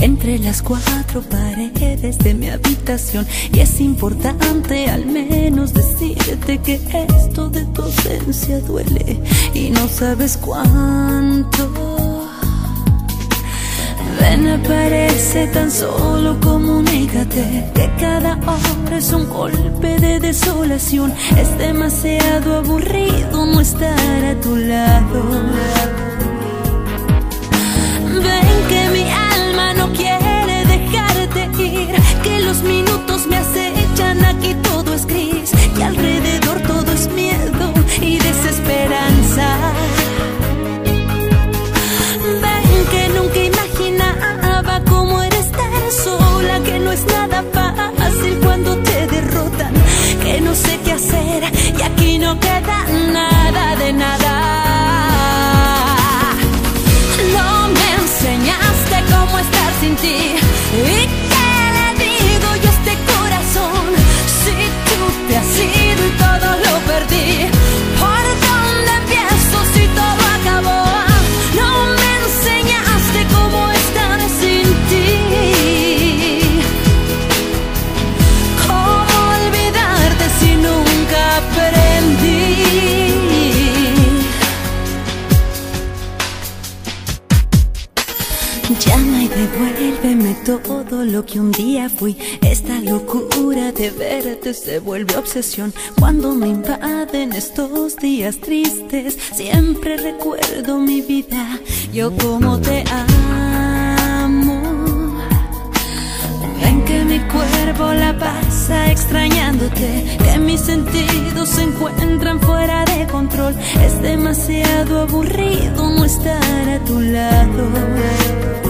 entre las cuatro paredes de mi habitación y es importante al menos decirte que esto de tu ausencia duele y no sabes cuánto. Ven, aparece tan solo comunícate que cada hora es un golpe de desolación. Es demasiado aburrido no estar a tu lado. No queda Llama y devuélveme todo lo que un día fui. Esta locura de verte se vuelve obsesión. Cuando me invaden estos días tristes, siempre recuerdo mi vida. Yo como te amo. Ven que mi cuerpo la pasa extrañándote, que mis sentidos se encuentran fuera de control. Es demasiado aburrido no estar a tu lado.